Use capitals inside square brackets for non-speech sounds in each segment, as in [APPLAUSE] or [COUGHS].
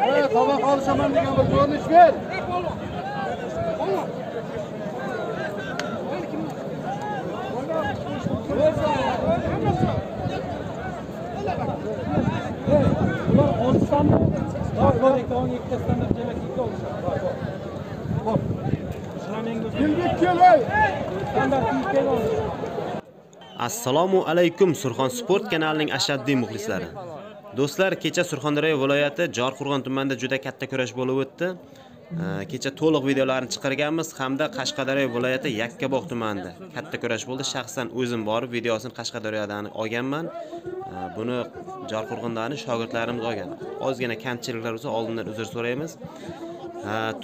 Hey, olishaman degan bir ko'rinish ber. Ular olsam o'n ikkitasidan bir demak ikki olishadi. Bor. Kel standart ikki olishadi. Assalomu alaykum surxon sport kanalining ashaddiy muxlislari. Do'stlar kecha surxondaryo viloyati jorqo'rg'on tumanida juda katta kurash bo'lib o'tdi. Kecha to'liq videolarni chiqarganmiz hamda qashqadaryo viloyati yakkabog' tumanida katta kurash bo'ldi. Shaxsan o'zim borib videosini qashqadaryodan olganman. Buni jorqo'rg'ondagi shogirdlarimiz olgan. Ozgina kamchiliklar bo'lsa oldindan uzr so'raymiz.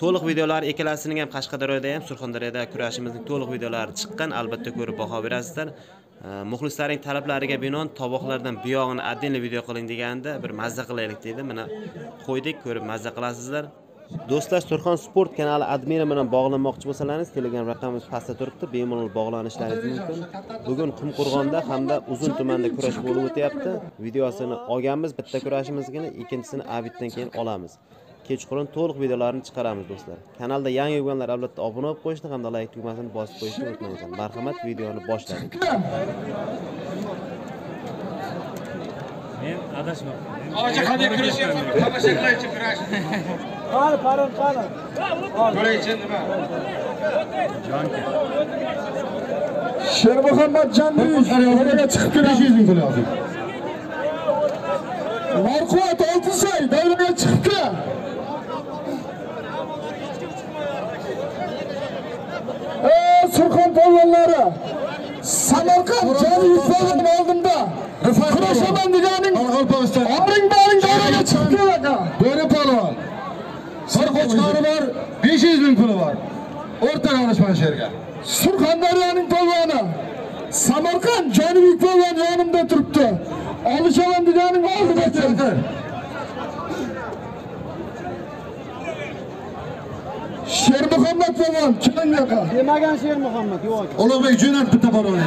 To'liq videolar ikkalasining ham qashqadaryoda ham surxondaryoda kurashimizning to'liq videolari chiqqan. Albatta ko'rib baho berasizlar. Э, muxlislarning talablariga binoan tovoqlardan buyog'ini отдельно video qiling deganda bir mazza qilaylik deydi. Mana qo'ydik ko'rib mazza qilasizlar. Do'stlar surxon sport kanali admini bilan bog'lanmoqchi bo'lsalaringiz telegram raqamimiz pastda turibdi. Bemalol bog'lanishlaringiz mumkin. Bugun qumqo'rg'onda hamda uzun tumanda kurash bo'lib o'tyapti. Videosini olganmiz bitta kurashimizgina ikkinchisini aviddan keyin olamiz. Kechqurun to'liq videolarni chiqaramiz do'stlar kanalda yangi bo'lganlar albatta obuna bo'lib qo'yishni hamda layk tugmasini bosib qo'yishni unutmanglar marhamat videoni boshladik Men adashmabman. Hozir qanday kurashyapman? Tomosha qilaychi kurash. Qani, parim qani. Ko'raychi nima? Shermuhammad chiqib keladi. 500 ming pul yozib. Marquat Oltinsoy davraga chiqibdi. polvalları Samarkand Can Yüzbaşı'nın altında Kıraş Efendi'nin Amrin Bağ'ın dağına geçip Böyle polval Bir koçkarı var. 500 bin pulu var. Orta danışman şerge Surkandarya'nın polvanı Samarkand Can Yüzbaşı'nın yanımda duruptu Alış Efendi'nin altında duruptu turibdi. Sher Muhammad polvon keling yoqa. Demagan Sher Muhammad, yo'q. Ulug'bek jo'nat bitta polvon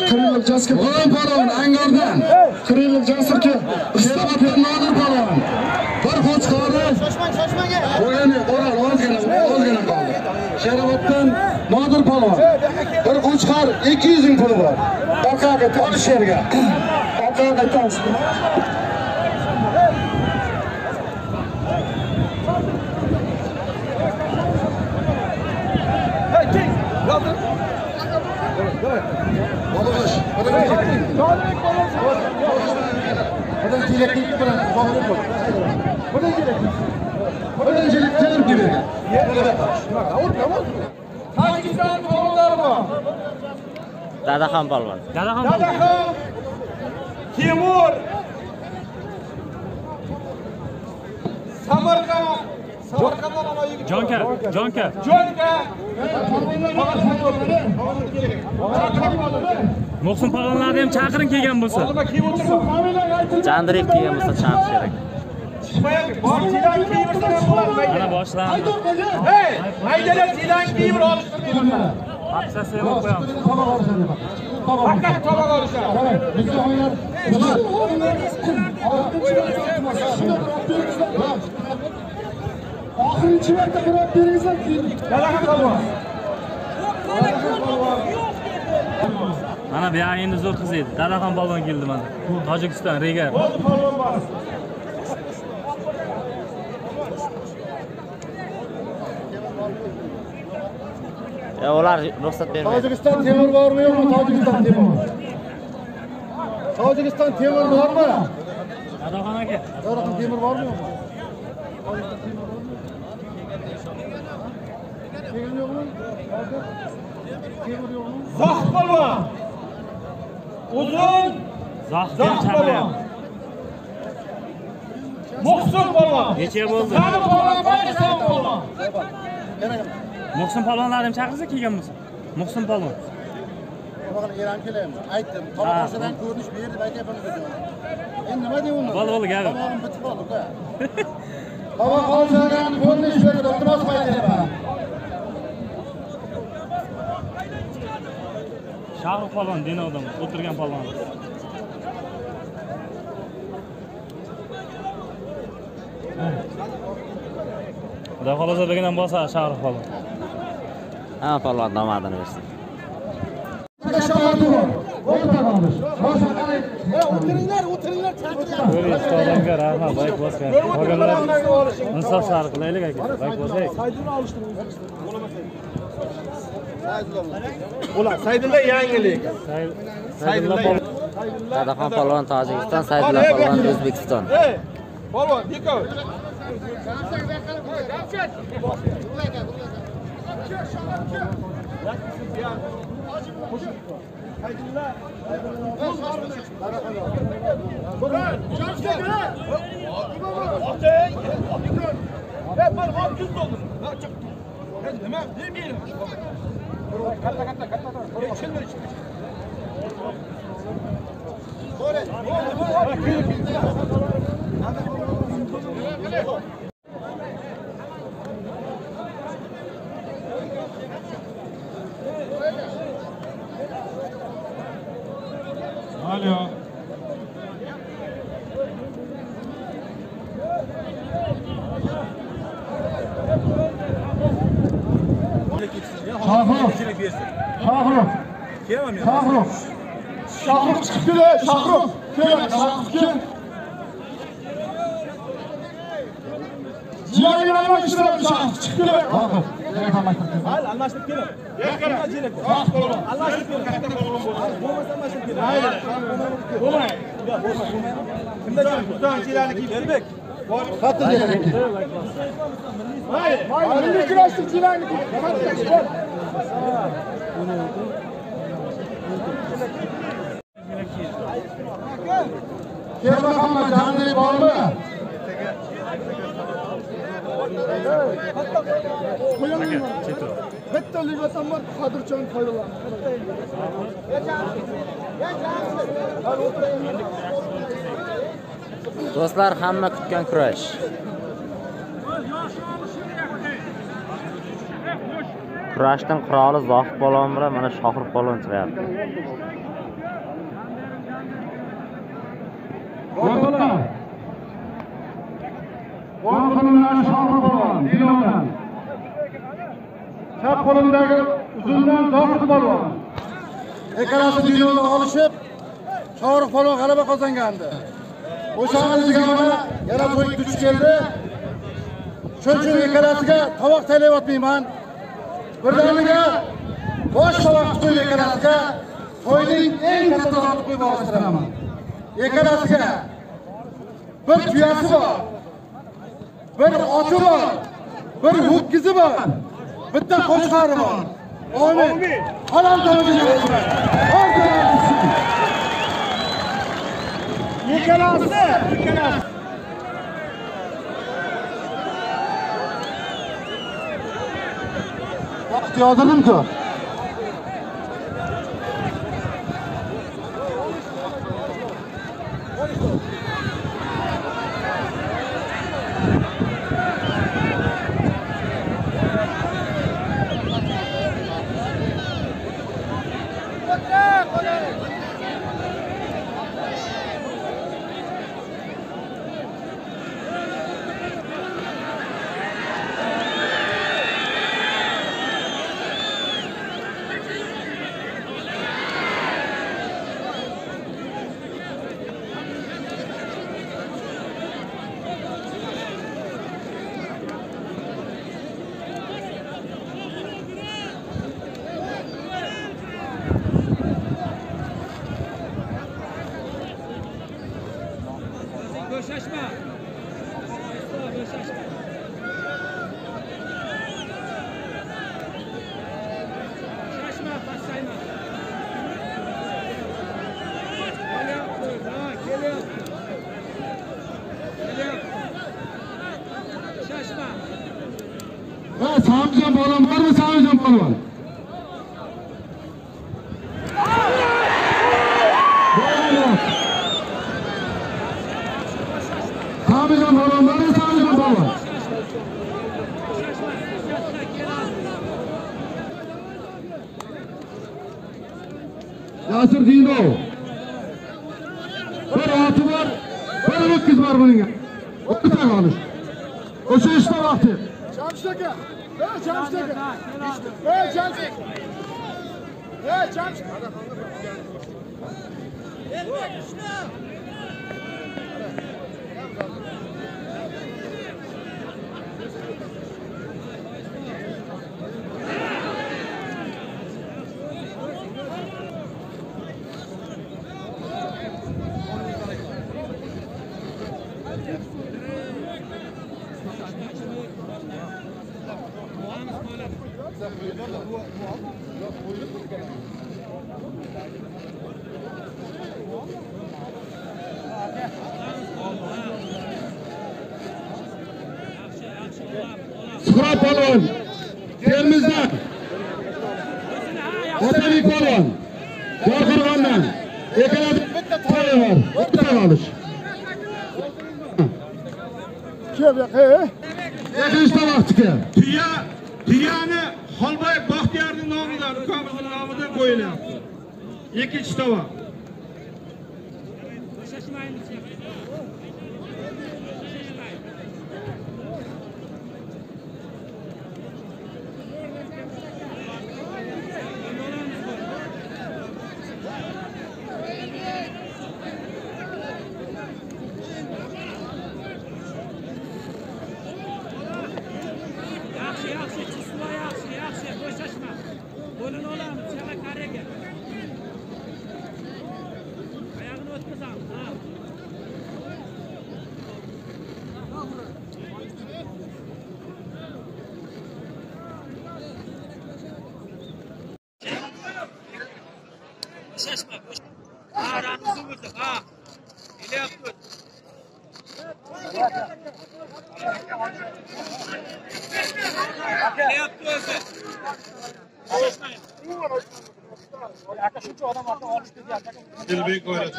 edi. Kirillov Jaska polvon polvon Angordan. Kirillov Jasurka Sheroboddan Nodir polvon. Bir qo'chqori. O'yini O'ral ozgina ozgina qoldi. Sheroboddan Nodir polvon. Bir qo'chqor 200 ming puli bor. Orqaga tolish yerga. [COUGHS] Orqaga tolish. Bolabaş. Buradan dileklik bırak. Bağırıp ol. Buradan dileklik. Buradan dileklik gibi. Tojikiston polvonlarimi? Dadaxon polvon. Dadaxon. Dadaxon Timur Samarqand Samarqanddan ana yigit. Jonka, Jonka. Jonka Muhsin polvonlarni ham chaqiring kelgan bo'lsa. Jandirev kelgan bo'lsa chaqish kerak. Mana boshlandi. Hey, maydalar tilan kiyib olishdi. Hapsasi ham qo'yamiz. Faqat tomoq olishadi. Oxirgi marta birab beringizlar keyin. Dadaxon polvon. Mana bu yoq endi zo'r qiz edi. Dadaxon polvon keldi mana. Tojikiston Regar. Bo'ldi polvon ular ruxsat bermaydi. Tojikiston temir bormi yo'qmi? Tojikiston temir. Tojikiston temir bormi? Dadaxon aka. Tojikiston temir bormi yo'qmi? Kelgan yo'qmi? Zoh polvon. Uzun ham polvon. Muhsin polvon. Necha bo'ldi? Sani polvon, bari sani polvon. muhsin polvonlarni ham chaqirsa kelgan bo'lsa muhsin polvon eram kelayapman aytdim tomoshadan ko'rinish berdi aytyapman endi nima deyapman Bo'l, bo'l, gapir. tomog'im bitib qoldi uka tomoshadan ko'rinish berdi iltimos qilyapman shahrux polvon denovdan o'tirgan polvon xudo xohlasa ham bo'lsa shahrux polvon hamma polvon domadini bersin bir yuzta odamga rahmat bayk bosgan qolganlar insof sari qilaylik aka bayk bosaylik sadaxon polvon tojikiston saydulla polvon o'zbekiston polvon Ben bana 600 dolar. Ne çıktı? Ben demem, demeyelim. Böyle. Böyle. Böyle. Böyle. Böyle. Şahruf. Şahruf. Şahruf çıktı de Şahruf. Şahruf kim? Ciğer inanmak istedim Şahruf çıktı de. Şahruf. Hayır anlaştık gelin. Gel gelin. Anlaştık gelin. Olmaz anlaştık gelin. Hayır. Olmaz. Kimde gelin? Tutan ciğerlik gibi. Gelin bek. Katıl gerekli. Hayır. Hayır. Milli güreşlik ciğerlik gibi. Katıl. Bitta ligadan bor Qodirjon qo'yiladi. do'stlar hamma kutgan kurash kurashdan quroli zohid polvon bilan mana shohrux polvon chiqyapti O'ng qo'limdan shohri polvon, Dilodan. Chap qo'limdagi uzundan zohid polvon. Ikkalasi Diloni olishib, shohruh polvon g'alaba qozongandi. o'sha mana yana to'y duch keldi. Shuning uchun ikkalasiga tovoq taylayotmayman. Birdaniga bosh tovoq qo'yib ekanasiga to'yning eng katta tovoqni qo'yib olshtiraman. Ikkalasiga bir tuyasi bor, bir oti bor, bir ho'kizi bor, bitta qo'chqori bor. omin Halol to'yini Ikkalasi, ikkalasi. 小灯笼。está surgindo. Suhrat polvon. e que estão Dilbeyi koyar.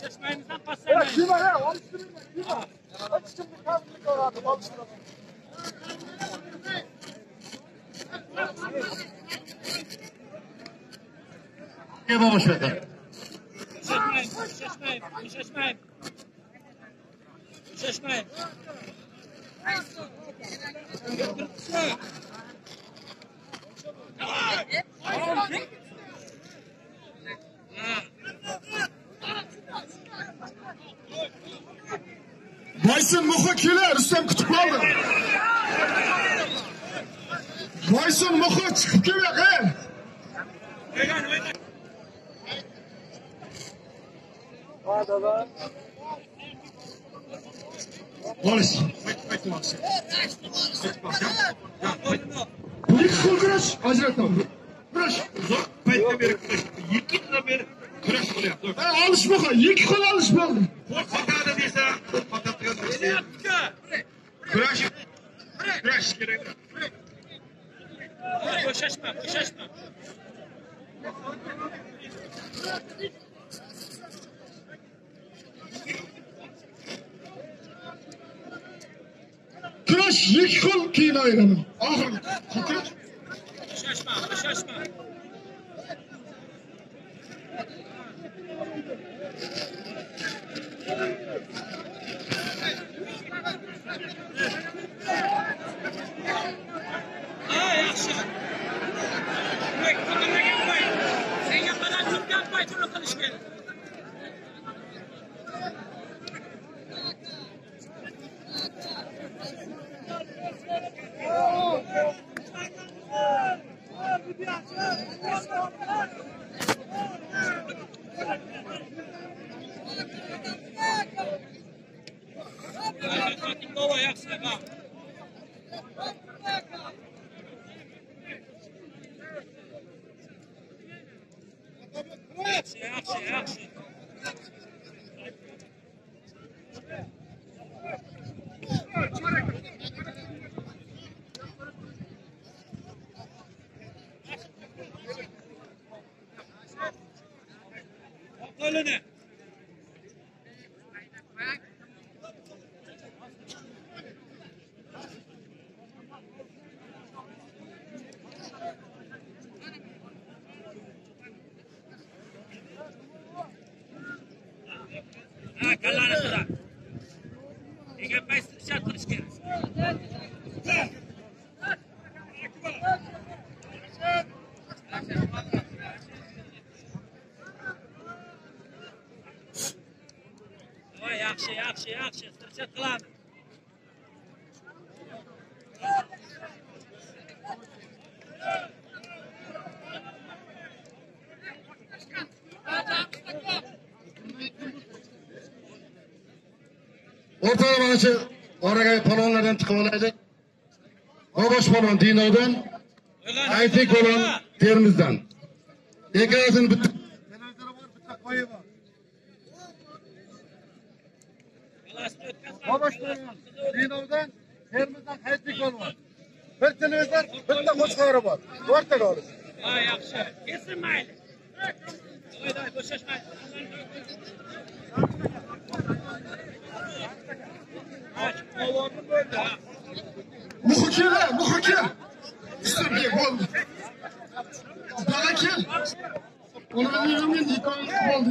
Şaşmayımızdan pas sen. Bırak kim var ya? Alıştırın bak kim var? Alıştırın bir kavimlik var abi. Alıştırın. Gel baba şurada. Şaşmayın, şaşmayın, şaşmayın. Şaşmayın. Şaşmayın. Baysin Muhu Kile Rüstem Kutubalı. Baysin Muhu çıkıp gibi gel. Barış. Bekle bak sen. Bekle bak sen. Yekil kuraş. Acırat tamam. Kuraş. Zor. Kayıtta beri kuraş. Yekil de beri kuraş oluyor. Ha alışma koy. Yekil kol alışma. Kol patada dese. Patada dese. Ne yaptı? Kuraş. Kuraş gerek. Koşaşma, koşaşma. كرش يشكل كينا يرنا آخر خطير Olha, né? yaxshi yaxshi harakat qiladi o'rtada oraga palonlardan tiqib obosh palon dinodan aytik palon termizdan. Ikkalasini bitta qo'yi bor Babasının binavdan termizden kayıtlık yol var. Bir televizyon, bir de koçkarı var. Dört tane olur. Ha yakışı. Kesin maylı. Haydi boşaşmayın. Muhakeme, muhakeme. İstemeye gol. Bana gel. Onu ben yiyemem. Dikkat oldu.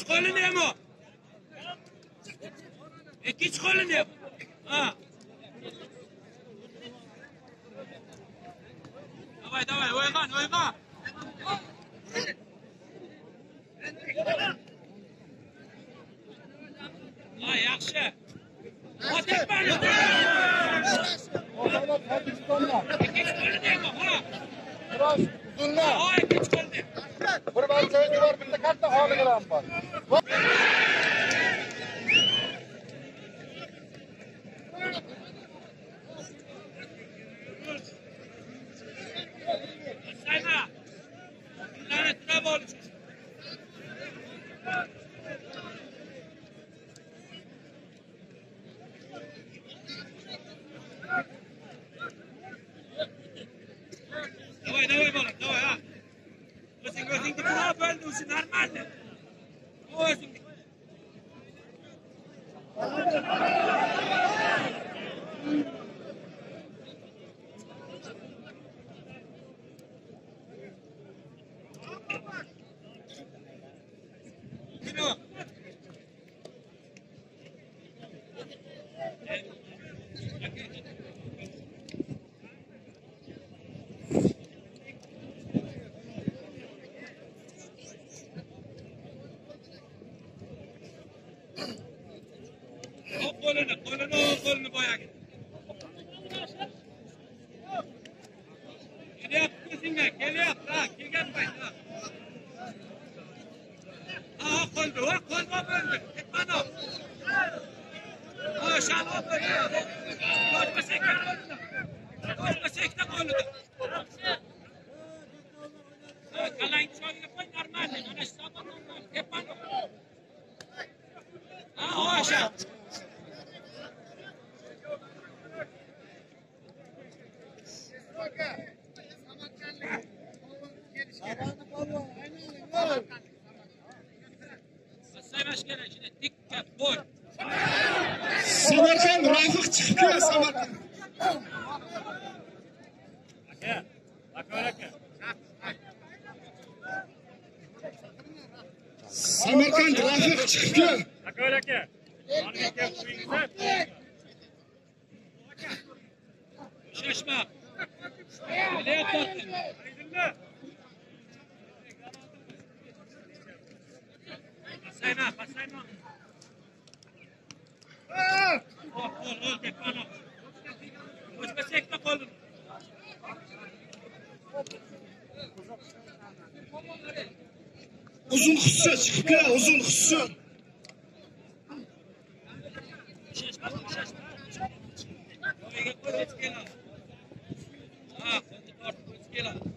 Ekiç kolunu mu? Ekiç kolunu. 声が聞こえない。samarqand rafiq chiqib keladi samarqand. Aka akbar aka samarqand rafiq chiqib kel akbar aka bo'shashma pasayma pasayma uzun hussa chiqibdilar uzun hussa joyiga qo'yib keladi ha endi tortib keladi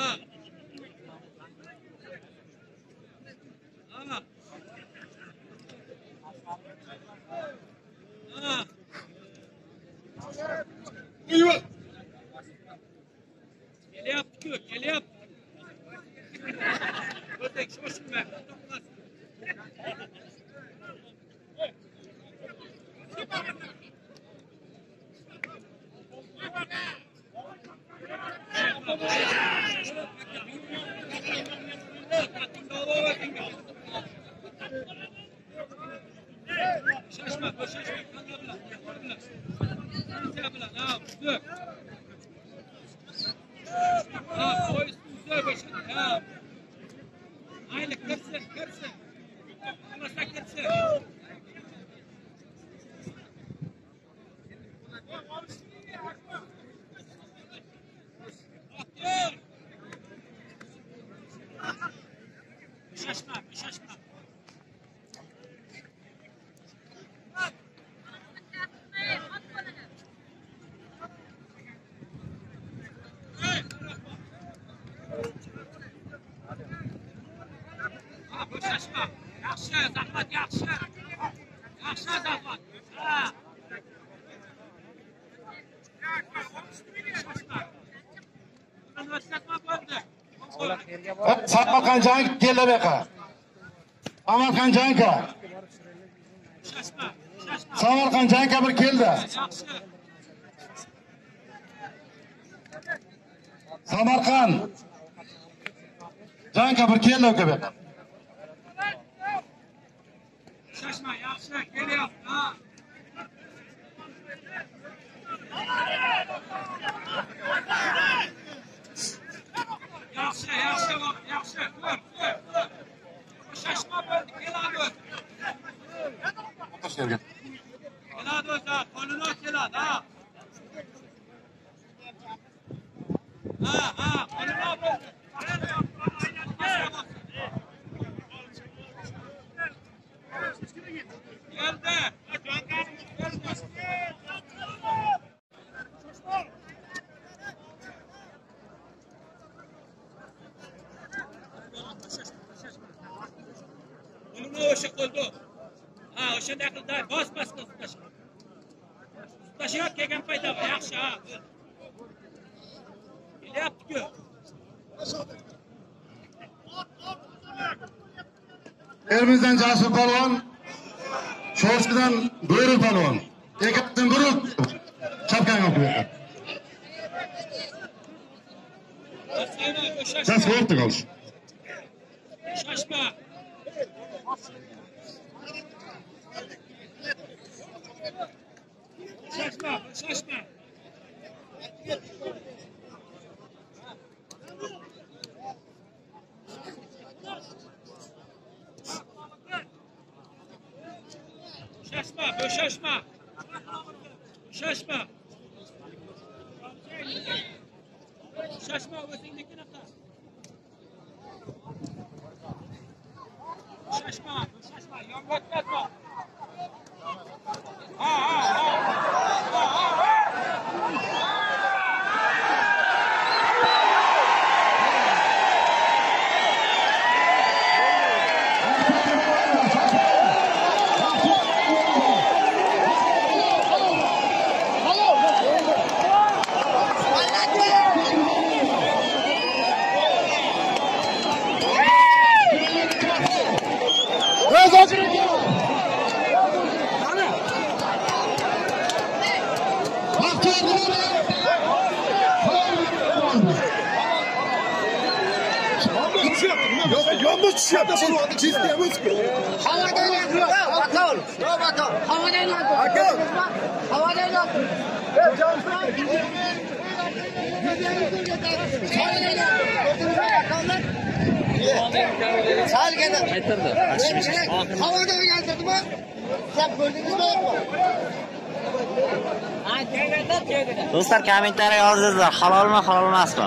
up. Shoshma. Yaxshi, zahmat, yaxshi. Yaxshi zahmat. Ha. Bo'ldi. samarqand jang keldi bu yoqqa samarqand jangka samarqand jangka bir keldi samarqand jangka bir keldi bu yoqqa o'sha qo'lda ha o'shanda qildi bosmas qil ustlashga ustlashayot kelgan payda yaxshi ha kelyaptiku termizdan jasur polvon shoshkidan bo'ri polvon ekatdan bir chapkanga qo'yadi Сейчас вот ты, Галш. Шашма. Şaşma, şaşma. Şaşma, şaşma. Şaşma. Şaşma, ötündeki nefes. Şaşma, şaşma, yonbotma. Ha, ha, ha. Somos Sistemos ki. Havada yakıyor. Bakalım. Bakalım. Havada yakıyor. Bakalım. Havada yakıyor. Sal gene. Aytırdı. Havada yazdırdı mı? Sen gördünüz mü? Dostlar kommentlara yozinglar. Halolmi, halol emasmi?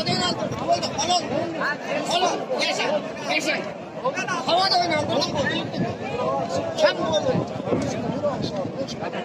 ハワイのアンドローンと言ってた。